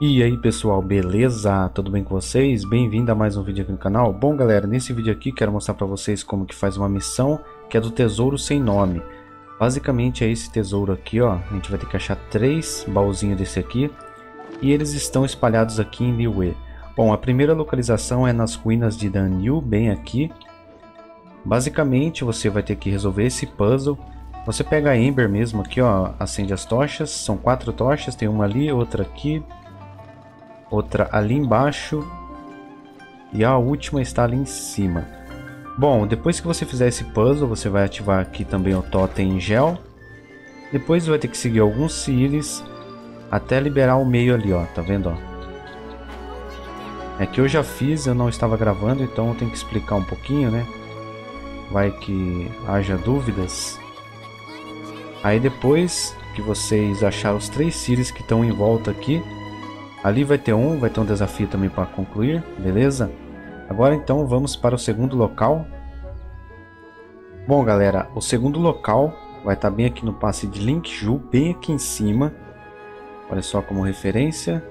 E aí pessoal, beleza? Tudo bem com vocês? Bem-vindo a mais um vídeo aqui no canal. Bom galera, nesse vídeo aqui quero mostrar para vocês como que faz uma missão que é do tesouro sem nome. Basicamente é esse tesouro aqui, ó. A gente vai ter que achar três baúzinhos desse aqui e eles estão espalhados aqui em Liyue. Bom, a primeira localização é nas ruínas de Danyu, bem aqui. Basicamente você vai ter que resolver esse puzzle. Você pega a Ember mesmo aqui, ó, acende as tochas. São quatro tochas, tem uma ali, outra aqui, outra ali embaixo e a última está ali em cima. Bom, depois que você fizer esse puzzle, você vai ativar aqui também o totem gel. Depois vai ter que seguir alguns cílios até liberar o meio ali, ó, tá vendo, ó? É que eu já fiz, eu não estava gravando, então eu tenho que explicar um pouquinho, né? Vai que haja dúvidas. Aí depois que vocês acharam os três cílios que estão em volta aqui, Ali vai ter um, vai ter um desafio também para concluir, beleza? Agora então vamos para o segundo local. Bom galera, o segundo local vai estar tá bem aqui no passe de Linkju, bem aqui em cima. Olha só como referência.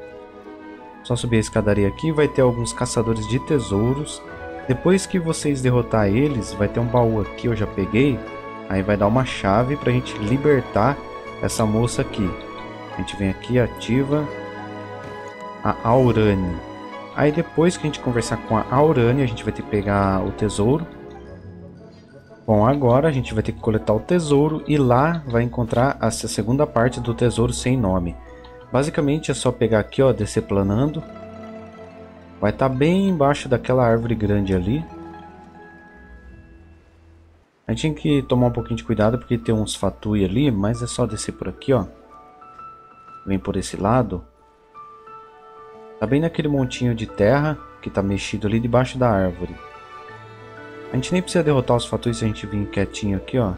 Só subir a escadaria aqui, vai ter alguns caçadores de tesouros. Depois que vocês derrotar eles, vai ter um baú aqui, eu já peguei. Aí vai dar uma chave para a gente libertar essa moça aqui. A gente vem aqui, ativa, a Aurane. Aí depois que a gente conversar com a Aurane, a gente vai ter que pegar o tesouro. Bom, agora a gente vai ter que coletar o tesouro e lá vai encontrar essa segunda parte do tesouro sem nome. Basicamente é só pegar aqui, ó, descer planando. Vai estar tá bem embaixo daquela árvore grande ali. A gente tem que tomar um pouquinho de cuidado porque tem uns fatui ali, mas é só descer por aqui, ó. Vem por esse lado. Tá bem naquele montinho de terra que tá mexido ali debaixo da árvore. A gente nem precisa derrotar os fatores se a gente vir quietinho aqui, ó.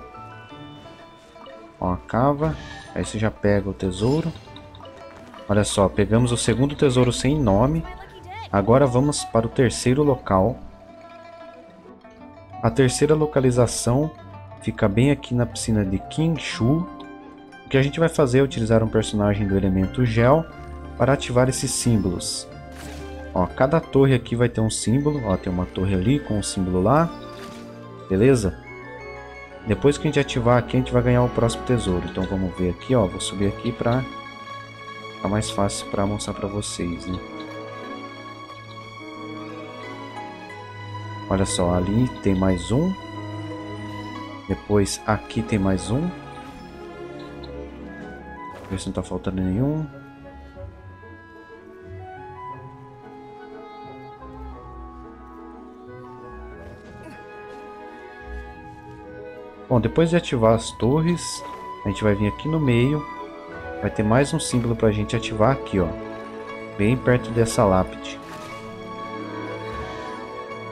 Ó, a cava. Aí você já pega o tesouro. Olha só, pegamos o segundo tesouro sem nome. Agora vamos para o terceiro local. A terceira localização fica bem aqui na piscina de King Shu. O que a gente vai fazer é utilizar um personagem do elemento gel para ativar esses símbolos. Ó, cada torre aqui vai ter um símbolo, ó, tem uma torre ali com um símbolo lá, beleza? Depois que a gente ativar aqui, a gente vai ganhar o próximo tesouro. Então vamos ver aqui, ó, vou subir aqui para ficar mais fácil para mostrar para vocês, né? Olha só, ali tem mais um. Depois aqui tem mais um. Ver se não tá faltando nenhum. Bom, depois de ativar as torres, a gente vai vir aqui no meio. Vai ter mais um símbolo para a gente ativar aqui, ó. Bem perto dessa lápide.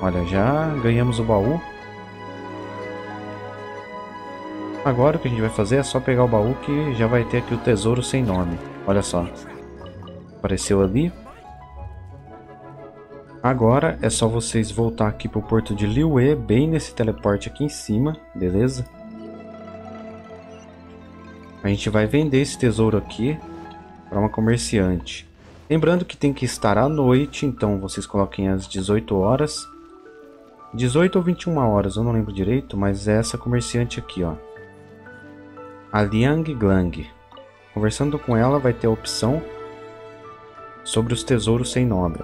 Olha, já ganhamos o baú. Agora o que a gente vai fazer é só pegar o baú que já vai ter aqui o tesouro sem nome. Olha só. Apareceu ali. Agora é só vocês voltar aqui para o porto de Liyue, bem nesse teleporte aqui em cima, beleza? A gente vai vender esse tesouro aqui para uma comerciante. Lembrando que tem que estar à noite, então vocês coloquem às 18 horas. 18 ou 21 horas, eu não lembro direito, mas é essa comerciante aqui, ó. A Liang Glang. Conversando com ela vai ter a opção sobre os tesouros sem nome.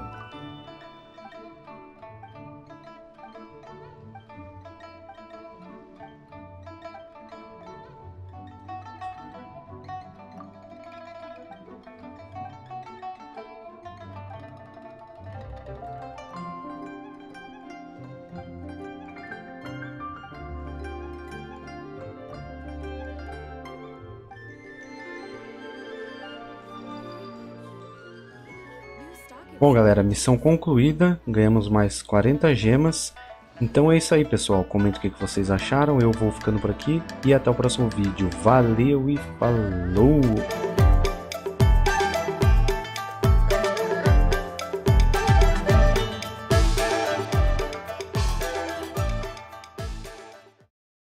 Bom galera, missão concluída, ganhamos mais 40 gemas. Então é isso aí pessoal, comenta o que vocês acharam, eu vou ficando por aqui e até o próximo vídeo. Valeu e falou!